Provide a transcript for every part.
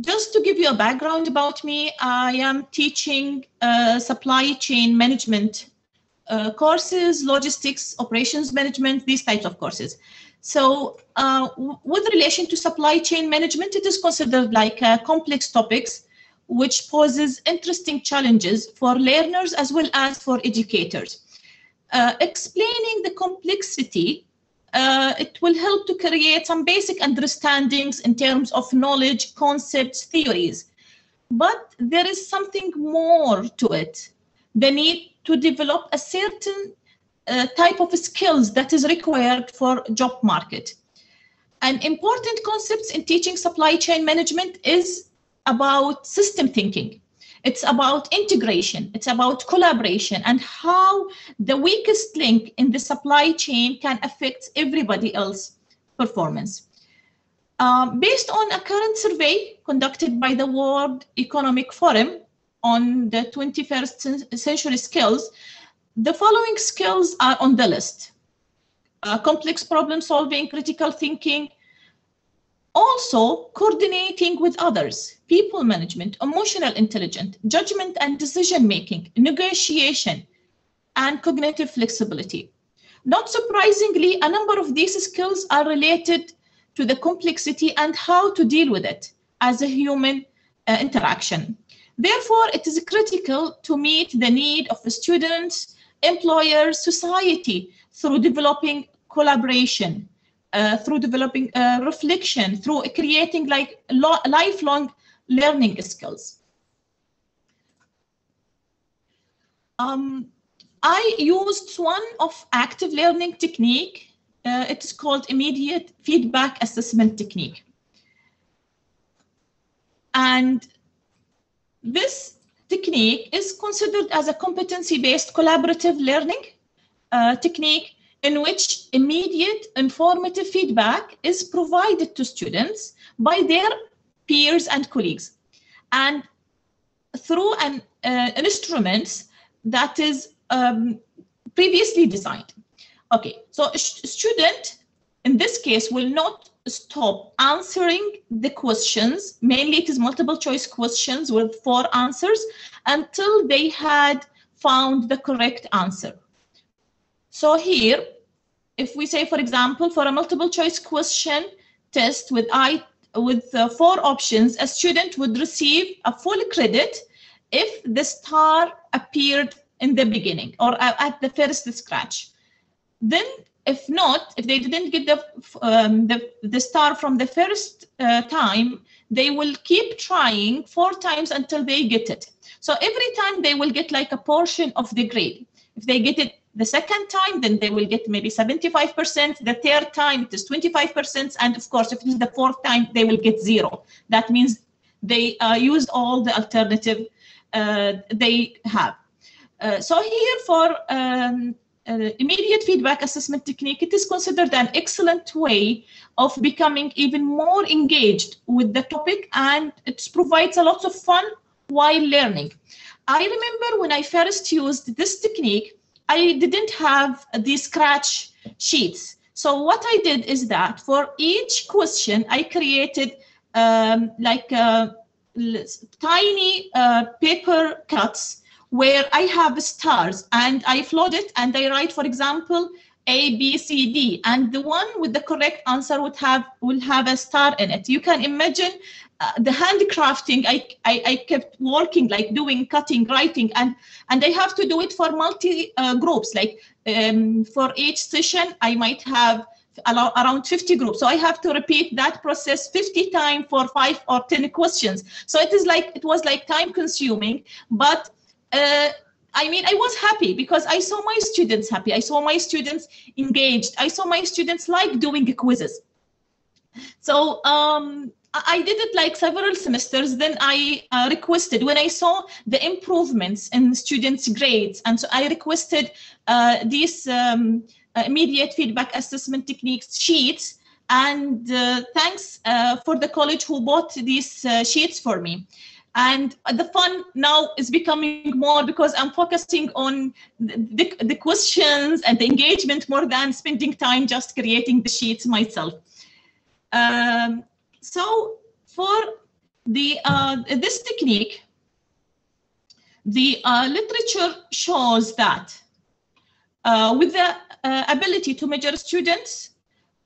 just to give you a background about me, I am teaching uh, supply chain management uh, courses, logistics, operations management, these types of courses. So uh, with relation to supply chain management, it is considered like uh, complex topics, which poses interesting challenges for learners as well as for educators. Uh, explaining the complexity, uh, it will help to create some basic understandings in terms of knowledge, concepts, theories. But there is something more to it. The need to develop a certain uh, type of skills that is required for job market. An important concept in teaching supply chain management is about system thinking. It's about integration. It's about collaboration and how the weakest link in the supply chain can affect everybody else performance. Um, based on a current survey conducted by the World Economic Forum on the 21st century skills, the following skills are on the list. Uh, complex problem solving, critical thinking, also coordinating with others, people management, emotional intelligence, judgment and decision making, negotiation, and cognitive flexibility. Not surprisingly, a number of these skills are related to the complexity and how to deal with it as a human uh, interaction. Therefore, it is critical to meet the need of the students employers, society through developing collaboration, uh, through developing uh, reflection, through creating like lifelong learning skills. Um, I used one of active learning technique. Uh, it is called immediate feedback assessment technique. And this technique is considered as a competency-based collaborative learning uh, technique in which immediate informative feedback is provided to students by their peers and colleagues and through an uh, instrument that is um, previously designed. Okay, so a student in this case will not stop answering the questions. Mainly it is multiple choice questions with four answers until they had found the correct answer. So here, if we say, for example, for a multiple choice question test with I with uh, four options, a student would receive a full credit if the star appeared in the beginning or at the first scratch. Then if not, if they didn't get the, um, the, the star from the first uh, time, they will keep trying four times until they get it. So every time they will get like a portion of the grade. If they get it the second time, then they will get maybe 75%. The third time, it is 25%. And of course, if it is the fourth time, they will get zero. That means they uh, used all the alternative uh, they have. Uh, so here for um, uh, immediate feedback assessment technique, it is considered an excellent way of becoming even more engaged with the topic and it provides a lot of fun while learning. I remember when I first used this technique, I didn't have these scratch sheets. So what I did is that for each question, I created um, like uh, tiny uh, paper cuts where I have stars and I float it and I write, for example, A, B, C, D, and the one with the correct answer would have will have a star in it. You can imagine uh, the handcrafting. I, I, I kept working, like doing cutting, writing, and and I have to do it for multi uh, groups. Like um, for each session, I might have around 50 groups. So I have to repeat that process 50 times for five or 10 questions. So it is like, it was like time consuming, but uh, I mean, I was happy because I saw my students happy. I saw my students engaged. I saw my students like doing quizzes. So um, I did it like several semesters. Then I uh, requested when I saw the improvements in students' grades, and so I requested uh, these um, uh, immediate feedback assessment techniques sheets. And uh, thanks uh, for the college who bought these uh, sheets for me and the fun now is becoming more because i'm focusing on the, the questions and the engagement more than spending time just creating the sheets myself um, so for the uh, this technique, the uh, literature shows that uh, with the uh, ability to measure students'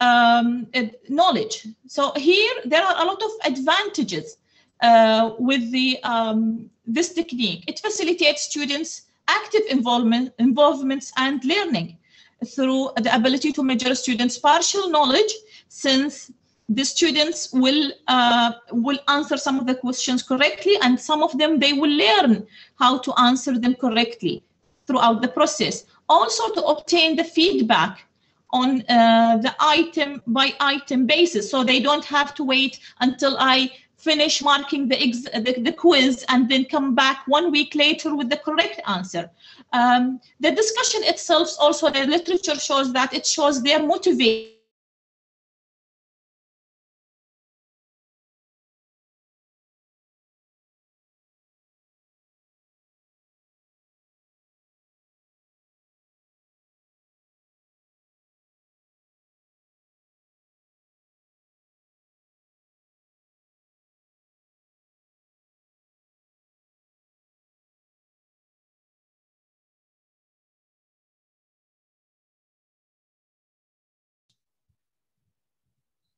um, knowledge. So here there are a lot of advantages uh, with the um, this technique. It facilitates students' active involvement, involvements and learning through the ability to measure students' partial knowledge since the students will uh, will answer some of the questions correctly and some of them they will learn how to answer them correctly throughout the process also to obtain the feedback on uh, the item by item basis so they don't have to wait until i finish marking the, the, the, quiz and then come back one week later with the correct answer. Um, the discussion itself also, the literature shows that it shows their motivation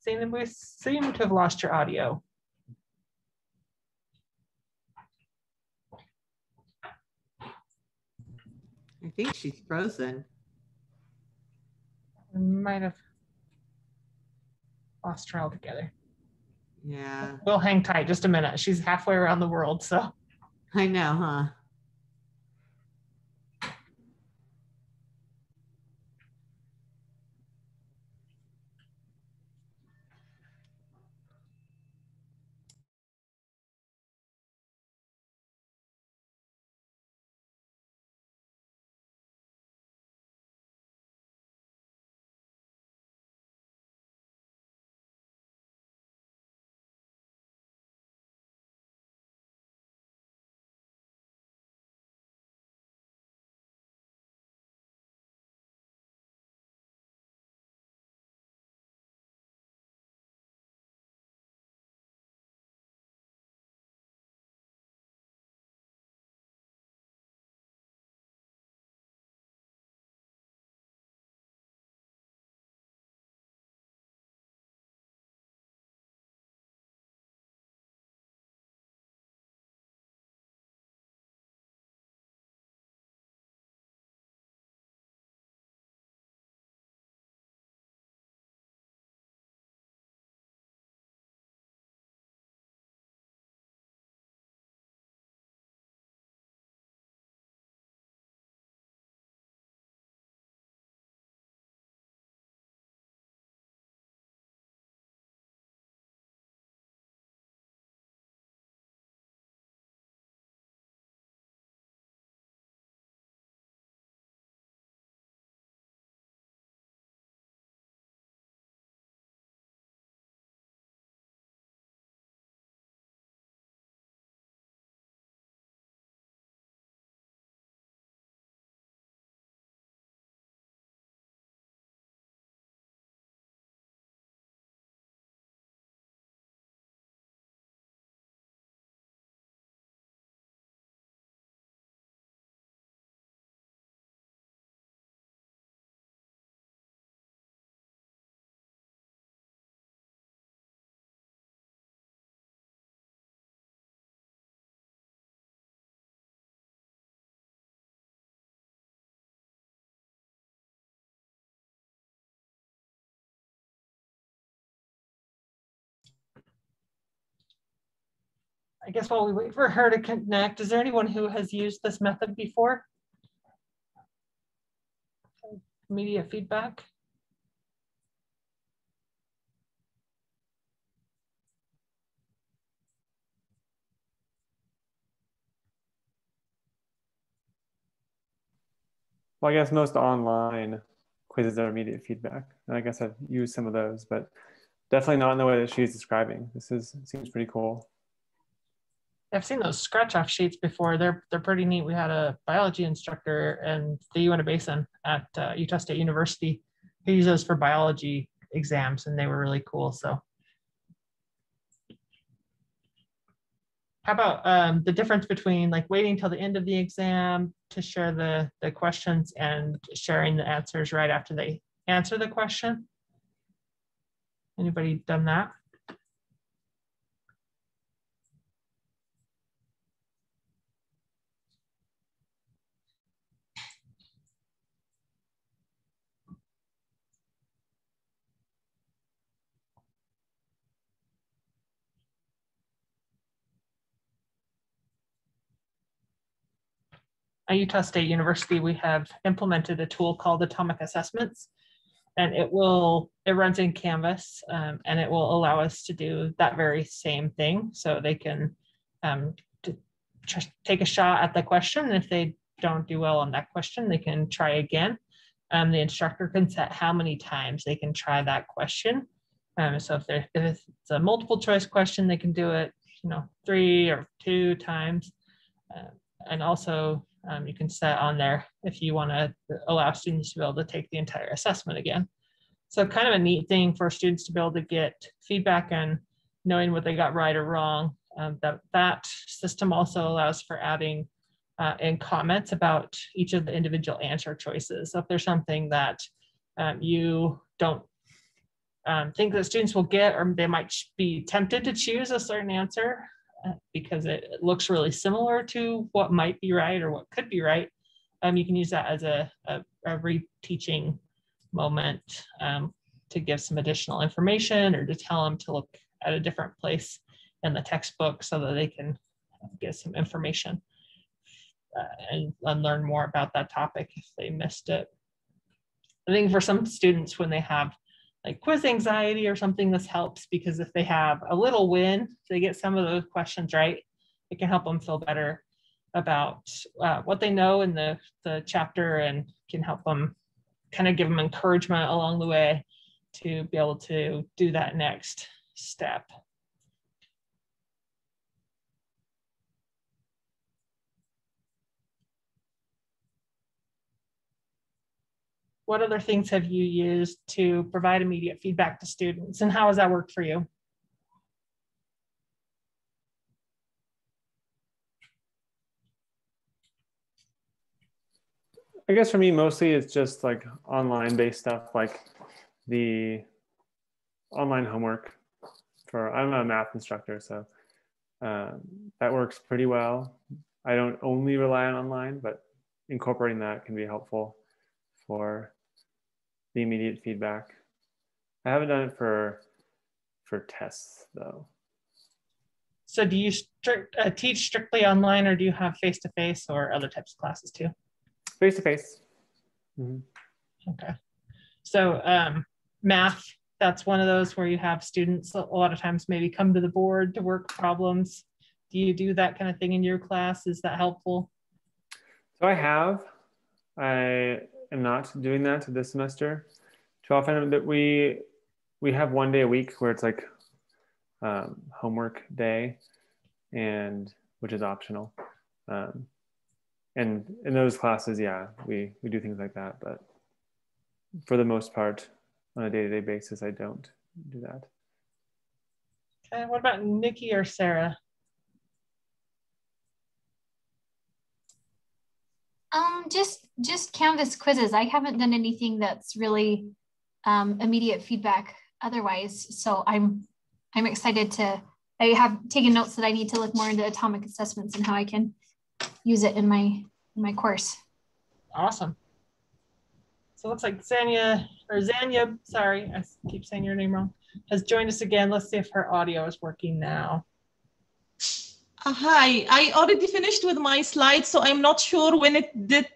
Seem we seem to have lost your audio. I think she's frozen. We might have lost her altogether. Yeah, We'll hang tight just a minute. She's halfway around the world, so. I know, huh? I guess while we wait for her to connect, is there anyone who has used this method before? Media feedback? Well, I guess most online quizzes are immediate feedback. And I guess I've used some of those, but definitely not in the way that she's describing. This is seems pretty cool. I've seen those scratch off sheets before. They're they're pretty neat. We had a biology instructor in the Uinta Basin at uh, Utah State University who used those for biology exams, and they were really cool. So how about um, the difference between like waiting till the end of the exam to share the, the questions and sharing the answers right after they answer the question? Anybody done that? At Utah State University, we have implemented a tool called Atomic Assessments. And it will, it runs in Canvas um, and it will allow us to do that very same thing. So they can um, take a shot at the question. If they don't do well on that question, they can try again. Um, the instructor can set how many times they can try that question. Um, so if, if it's a multiple choice question, they can do it, you know, three or two times. Uh, and also um, you can set on there if you want to allow students to be able to take the entire assessment again. So kind of a neat thing for students to be able to get feedback and knowing what they got right or wrong. Um, that, that system also allows for adding uh, in comments about each of the individual answer choices. So if there's something that um, you don't um, think that students will get, or they might be tempted to choose a certain answer, because it looks really similar to what might be right or what could be right, um, you can use that as a, a, a reteaching moment um, to give some additional information or to tell them to look at a different place in the textbook so that they can get some information uh, and, and learn more about that topic if they missed it. I think for some students, when they have like quiz anxiety or something, this helps because if they have a little win, if they get some of those questions right, it can help them feel better about uh, what they know in the, the chapter and can help them kind of give them encouragement along the way to be able to do that next step. What other things have you used to provide immediate feedback to students and how has that worked for you? I guess for me, mostly it's just like online based stuff, like the online homework for, I'm a math instructor, so um, that works pretty well. I don't only rely on online, but incorporating that can be helpful for the immediate feedback. I haven't done it for for tests though. So do you strict, uh, teach strictly online or do you have face-to-face or other types of classes too? Face-to-face. Mm-hmm. Okay. So um, math, that's one of those where you have students a lot of times maybe come to the board to work problems. Do you do that kind of thing in your class? Is that helpful? So I have. I am not doing that this semester too often. That we we have one day a week where it's like um, homework day, and which is optional. Um, and in those classes, yeah, we we do things like that. But for the most part, on a day to day basis, I don't do that. And what about Nikki or Sarah? Just just Canvas quizzes. I haven't done anything that's really um, immediate feedback otherwise. So I'm I'm excited to. I have taken notes that I need to look more into atomic assessments and how I can use it in my in my course. Awesome. So it looks like Zanya or Zanya, sorry, I keep saying your name wrong, has joined us again. Let's see if her audio is working now. Uh, hi, I already finished with my slides, so I'm not sure when it did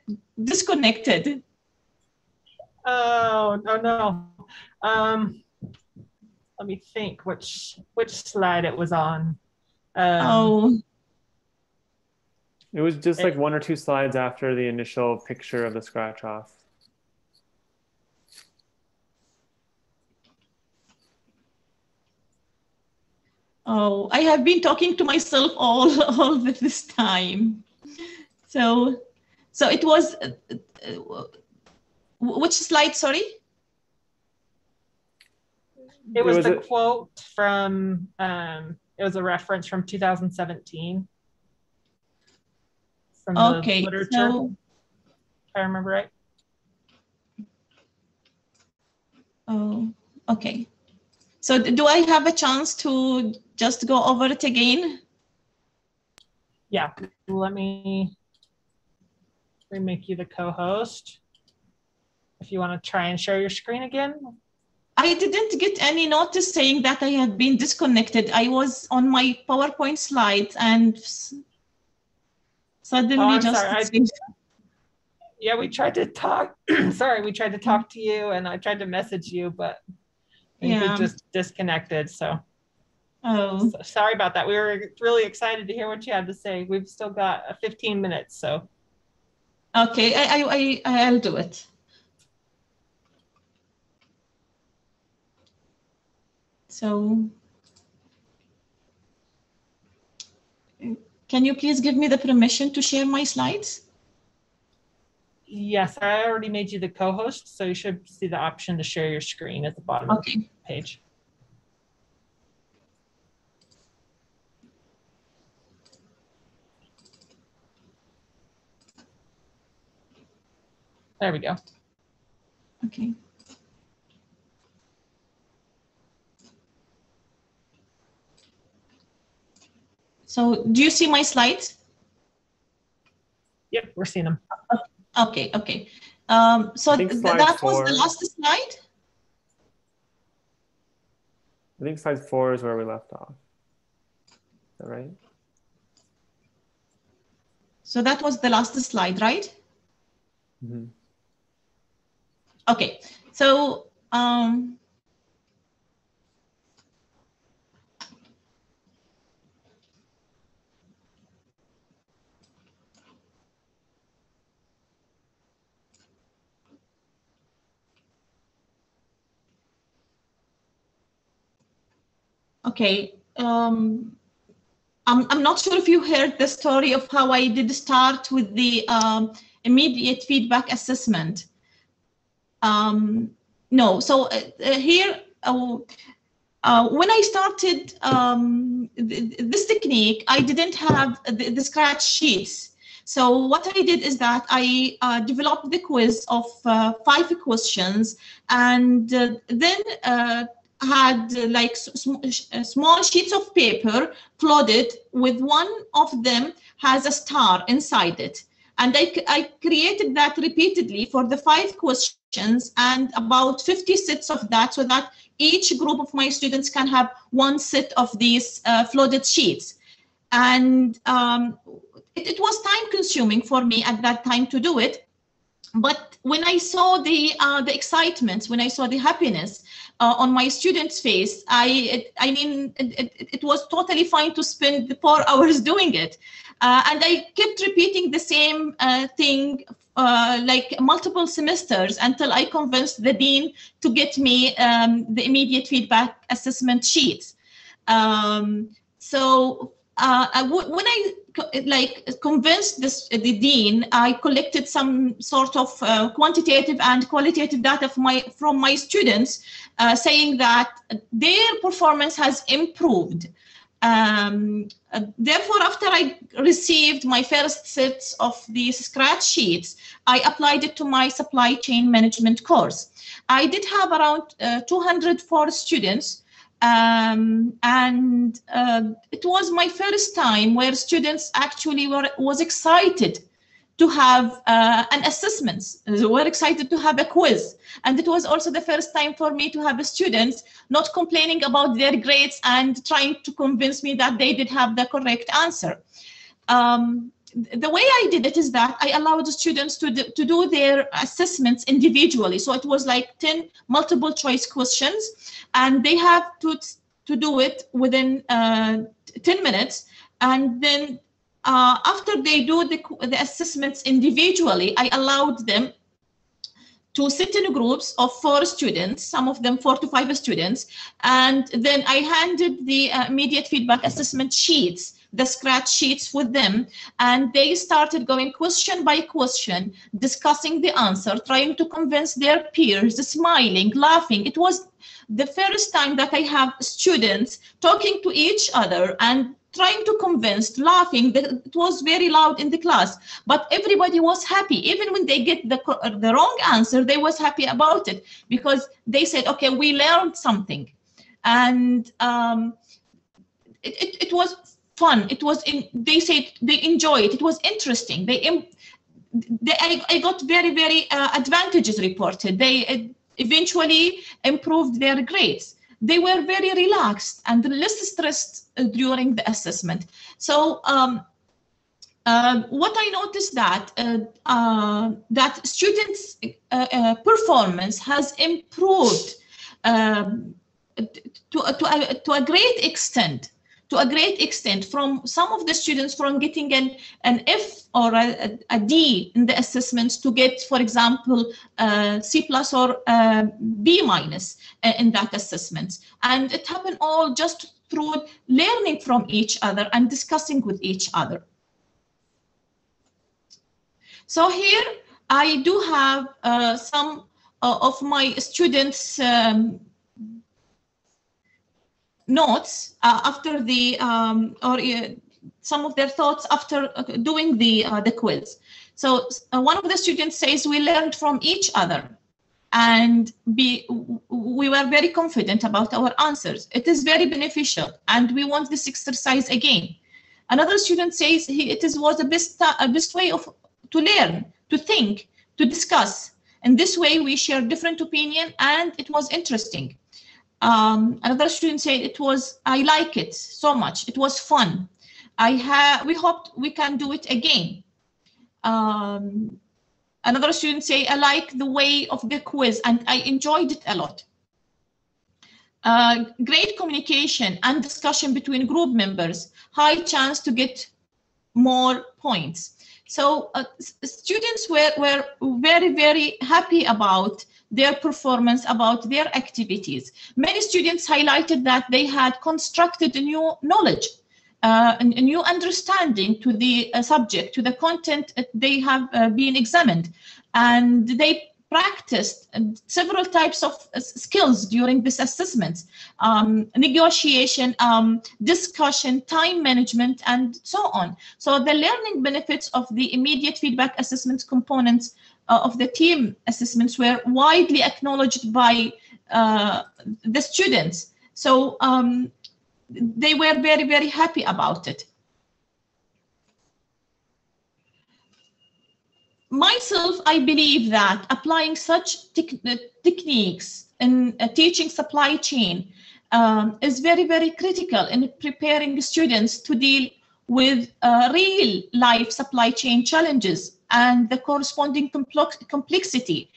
disconnected. Oh, no, no. Um, let me think which which slide it was on. Um, oh. It was just like one or two slides after the initial picture of the scratch off. Oh, I have been talking to myself all all this time. So, so it was. Uh, uh, which slide? Sorry. It was, was the it? quote from um, It was a reference from 2017. From the Okay, literature, so, if I remember right. oh, okay. So do I have a chance to just go over it again? Yeah, let me remake you the co-host. If you want to try and share your screen again. I didn't get any notice saying that I have been disconnected. I was on my PowerPoint slides and suddenly Oh, just. sorry, Yeah, we tried to talk. Sorry, we tried to talk to you and I tried to message you, but Yeah. we just disconnected. So Oh, So sorry about that. We were really excited to hear what you had to say. We've still got uh, 15 minutes, so okay, I, I, I, I'll do it. So. Can you please give me the permission to share my slides? yes, I already made you the co-host, so you should see the option to share your screen at the bottom of the Okay, page. There we go. okay. So do you see my slides? Yep, we're seeing them. Okay, okay. Um, so th- slide that was the last slide? I think slide four is where we left off. Is that right? So that was the last slide, right? Mhm. Okay, so um, okay. Um, I'm, I'm not sure if you heard the story of how I did start with the um, immediate feedback assessment. Um, no, so uh, uh, here, uh, uh, when I started um, th- th- this technique, I didn't have the, the scratch sheets. So what I did is that I uh, developed the quiz of uh, five questions and uh, then had like sm- small sheets of paper flooded with one of them has a star inside it. And I created that repeatedly for the five questions and about 50 sets of that so that each group of my students can have one set of these uh, flooded sheets. And um, it, it was time consuming for me at that time to do it. But when I saw the uh, the excitement, when I saw the happiness uh, on my students' face, I it, I mean it, it, it was totally fine to spend the four hours doing it, uh, and I kept repeating the same uh, thing uh, like multiple semesters until I convinced the dean to get me um, the immediate feedback assessment sheets. Um, so uh, I w- when I like convinced this the dean, I collected some sort of uh, quantitative and qualitative data from my from my students, uh, saying that their performance has improved. Um, uh, therefore, after I received my first sets of these scratch sheets, I applied it to my supply chain management course. I did have around uh, 204 students um, and uh, it was my first time where students actually were was excited to have uh, an assessment They were excited to have a quiz and it was also the first time for me to have students not complaining about their grades and trying to convince me that they did have the correct answer um, the way I did it is that I allowed the students to do, to do their assessments individually. So it was like 10 multiple choice questions, and they have to, to do it within uh, 10 minutes. And then uh, after they do the, the assessments individually, I allowed them to sit in groups of four students, some of them four to five students, and then I handed the uh, immediate feedback assessment sheets the scratch sheets with them and they started going question by question discussing the answer trying to convince their peers smiling laughing. It was the first time that I have students talking to each other and trying to convince, laughing. That it was very loud in the class, but everybody was happy. Even when they get the, the wrong answer, they was happy about it because they said, okay, we learned something. And um, it, it, it was fun. It was in, they said they enjoy it. It was interesting. They, they I, I got very, very uh, advantages reported. They uh, eventually improved their grades. They were very relaxed and less stressed uh, during the assessment. So um, uh, what I noticed that uh, uh, that students' uh, uh, performance has improved um, to, to, a, to a great extent to a great extent from some of the students from getting an, an F or a, a D in the assessments to get, for example, uh, C plus or uh, B minus uh, in that assessment. And it happened all just through learning from each other and discussing with each other. So here I do have uh, some uh, of my students um, notes uh, after the um, or uh, some of their thoughts after uh, doing the the quiz. So one of the students says we learned from each other and be we were very confident about our answers. It is very beneficial and we want this exercise again. Another student says he, it is was the best best way of to learn, to think, to discuss. In this way, we share different opinion and it was interesting um, another student said it was i like it so much. It was fun. I have we hoped we can do it again. Um, another student say i like the way of the quiz and i enjoyed it a lot. Uh, great communication and discussion between group members high chance to get more points. So uh, students were, were very very happy about their performance, about their activities. Many students highlighted that they had constructed a new knowledge, uh, a, new understanding to the uh, subject, to the content they have uh, been examined. And they practiced several types of uh, skills during this assessment, um, negotiation, um, discussion, time management, and so on. So the learning benefits of the immediate feedback assessment components uh, of the team assessments were widely acknowledged by uh, the students. So um, they were very, very happy about it. Myself, I believe that applying such te uh, techniques in teaching supply chain um, is very, very critical in preparing students to deal with uh, real life supply chain challenges and the corresponding complexity,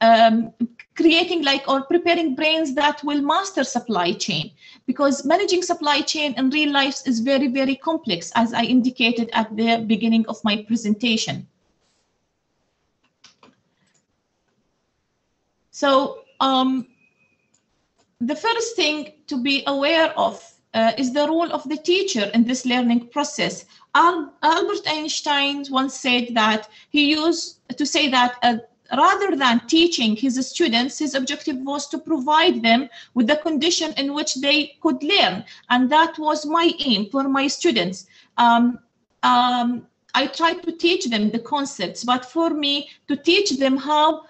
um, creating like or preparing brains that will master supply chain because managing supply chain in real life is very, very complex as I indicated at the beginning of my presentation. So um, the first thing to be aware of uh, is the role of the teacher in this learning process. Al Albert Einstein once said that he used to say that uh, rather than teaching his students, his objective was to provide them with the condition in which they could learn. And that was my aim for my students. Um, um, I tried to teach them the concepts, but for me to teach them how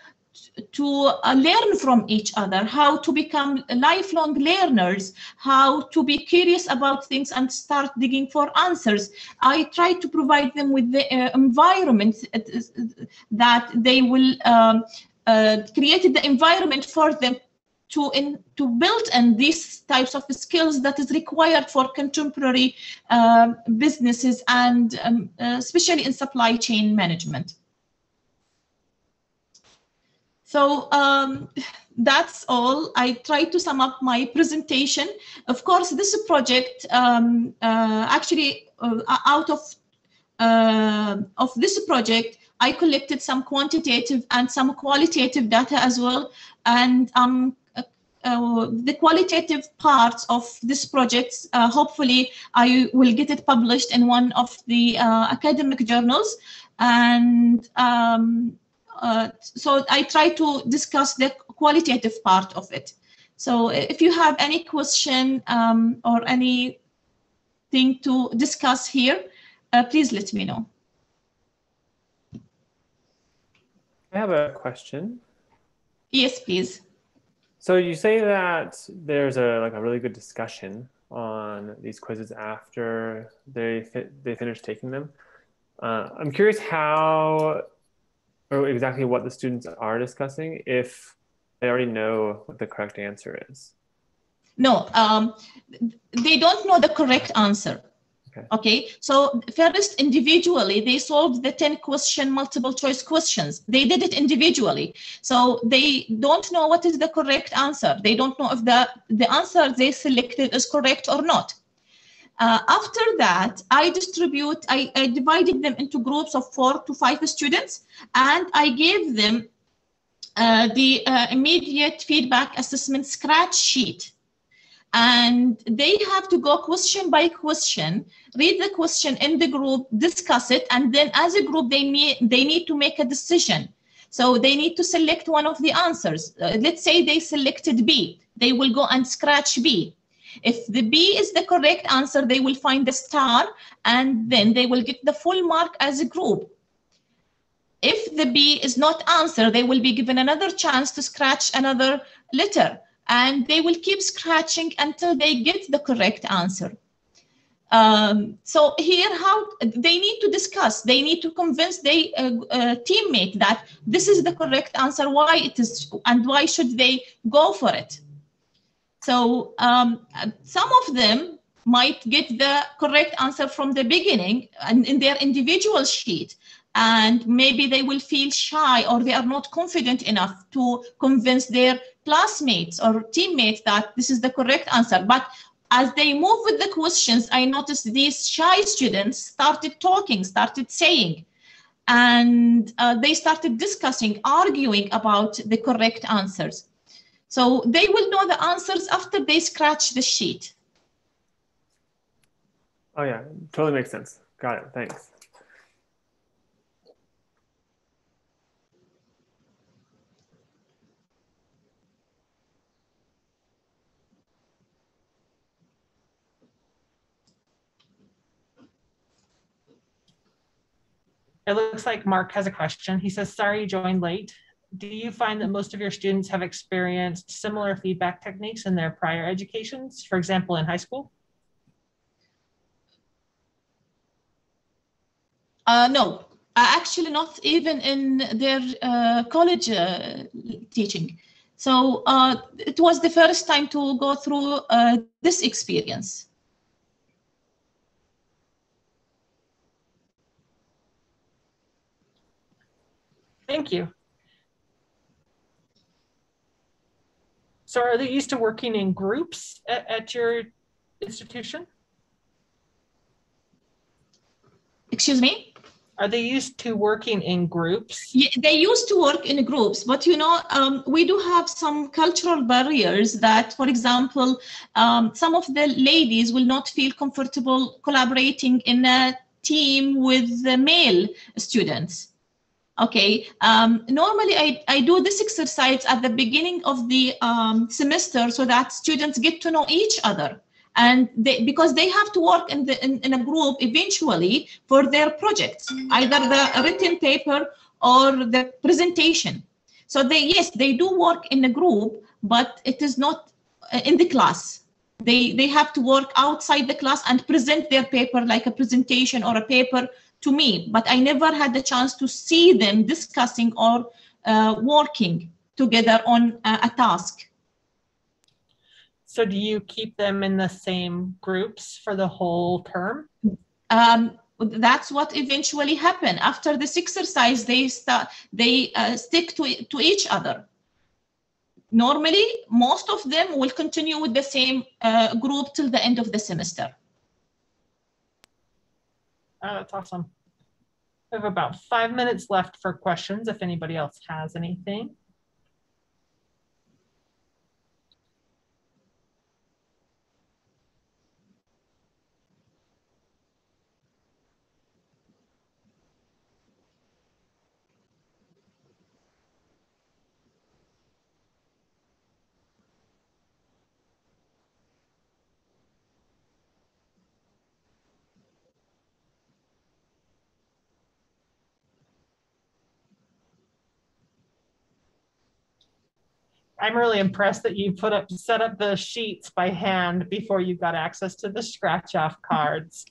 to uh, learn from each other, how to become lifelong learners, how to be curious about things and start digging for answers. I try to provide them with the uh, environment uh, that they will um, uh, create the environment for them to in to build in these types of skills that is required for contemporary uh, businesses and um, uh, especially in supply chain management. So um, that's all. I tried to sum up my presentation. Of course, this project um, uh, actually uh, out of uh, of this project, I collected some quantitative and some qualitative data as well. And um, uh, uh, the qualitative parts of this project, uh, hopefully I will get it published in one of the academic journals. And um, uh, so I try to discuss the qualitative part of it. So if you have any question um, or anything to discuss here, uh, please let me know. I have a question. Yes, please. So you say that there's a like a really good discussion on these quizzes after they fi- they finish taking them. Uh, I'm curious how or exactly what the students are discussing if they already know what the correct answer is. No, um, they don't know the correct answer. Okay. Okay, so first individually, they solved the 10 question multiple choice questions. They did it individually. So they don't know what is the correct answer. They don't know if the, the answer they selected is correct or not. Uh, after that, I distribute, I, I divided them into groups of four to five students, and I gave them uh, the uh, immediate feedback assessment scratch sheet. And they have to go question by question read the question in the group discuss it and then as a group they need they need to make a decision. So they need to select one of the answers. Uh, let's say they selected b. They will go and scratch b if the b is the correct answer they will find the star and then they will get the full mark as a group if the b is not answer they will be given another chance to scratch another letter and they will keep scratching until they get the correct answer. Um, so here, how they need to discuss, they need to convince their uh, uh, teammate that this is the correct answer, why it is, and why should they go for it. So um, some of them might get the correct answer from the beginning and in their individual sheet, and maybe they will feel shy or they are not confident enough to convince their classmates or teammates that this is the correct answer. But as they move with the questions, I noticed these shy students started talking, started saying, and uh, they started discussing, arguing about the correct answers. So they will know the answers after they scratch the sheet. Oh yeah, totally makes sense. Got it. Thanks. It looks like Mark has a question. He says, sorry you joined late. Do you find that most of your students have experienced similar feedback techniques in their prior educations, for example, in high school? Uh, no, uh, actually not even in their uh, college uh, teaching. So uh, it was the first time to go through uh, this experience. Thank you. So are they used to working in groups at, at your institution? Excuse me? Are they used to working in groups? Yeah, they used to work in groups, but you know, um, we do have some cultural barriers that, for example, um, some of the ladies will not feel comfortable collaborating in a team with the male students. Okay, um, normally I, I do this exercise at the beginning of the um, semester so that students get to know each other. And they, because they have to work in, the, in, in a group eventually for their projects, either the written paper or the presentation. So they, yes, they do work in a group, but it is not uh, in the class. They, they have to work outside the class and present their paper like a presentation or a paper to me, but I never had the chance to see them discussing or uh, working together on a, a task. So do you keep them in the same groups for the whole term? Um, that's what eventually happened. After this exercise, they start they uh, stick to to each other. Normally, most of them will continue with the same uh, group till the end of the semester. Oh, that's awesome. We have about five minutes left for questions if anybody else has anything. I'm really impressed that you put up set up the sheets by hand before you got access to the scratch off cards.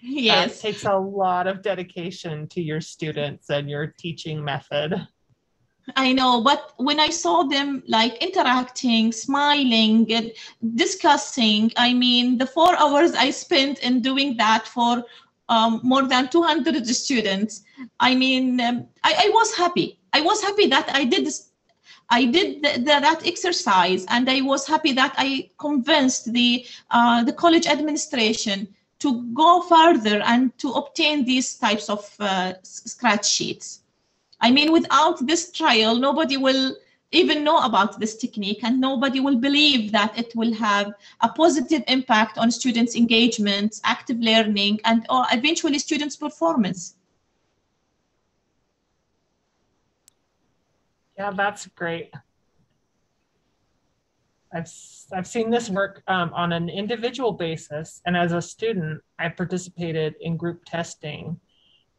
Yes. That takes a lot of dedication to your students and your teaching method. I know, but when I saw them like interacting, smiling, and discussing, I mean, the four hours I spent in doing that for um, more than 200 students, I mean, um, I, I was happy. I was happy that I did this. I did the, the, that exercise, and I was happy that I convinced the uh, the college administration to go further and to obtain these types of uh, scratch sheets. I mean, without this trial, nobody will even know about this technique and nobody will believe that it will have a positive impact on students' engagement, active learning, and or eventually students' performance. Yeah, that's great. I've I've seen this work um, on an individual basis, and as a student, I participated in group testing,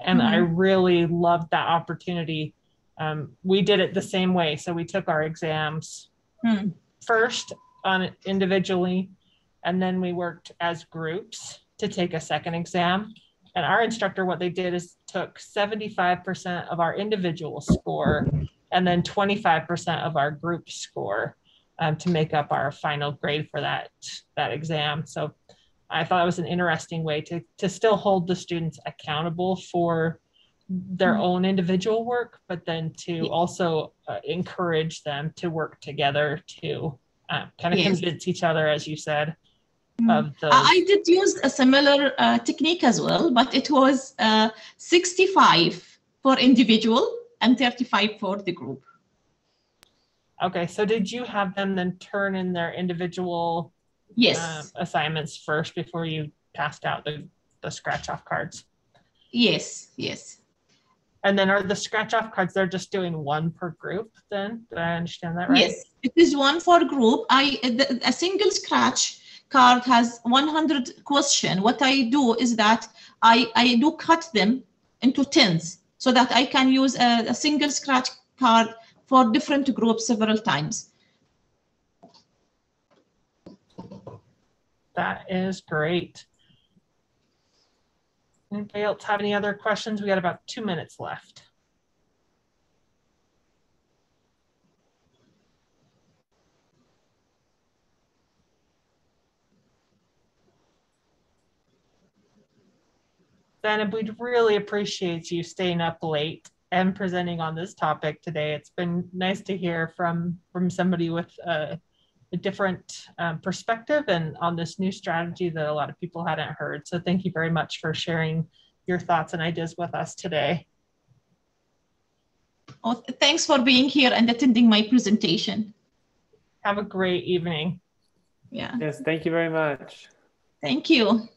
and mm-hmm. I really loved that opportunity. Um, we did it the same way, so we took our exams mm. first on individually, and then we worked as groups to take a second exam. And our instructor, what they did is took 75% of our individual score and then 25% of our group score um, to make up our final grade for that that exam. So I thought it was an interesting way to to still hold the students accountable for their mm-hmm. own individual work, but then to also uh, encourage them to work together to uh, kind of yes. convince each other, as you said. Mm-hmm. Of those. I did use a similar uh, technique as well, but it was uh, 65 for individual and 35 for the group. Okay, so did you have them then turn in their individual yes uh, assignments first before you passed out the, the scratch off cards? Yes, yes. And then are the scratch off cards, they're just doing one per group then? Did I understand that right? Yes, it is one for group. I the, A single scratch card has 100 question. What I do is that I, I do cut them into tens so that I can use a, a single scratch card for different groups several times. That is great. Anybody else have any other questions? We got about two minutes left. Then we'd really appreciate you staying up late and presenting on this topic today. It's been nice to hear from from somebody with a, a different um, perspective and on this new strategy that a lot of people hadn't heard. So thank you very much for sharing your thoughts and ideas with us today. Oh, thanks for being here and attending my presentation. Have a great evening. Yeah. Yes, thank you very much. Thank you.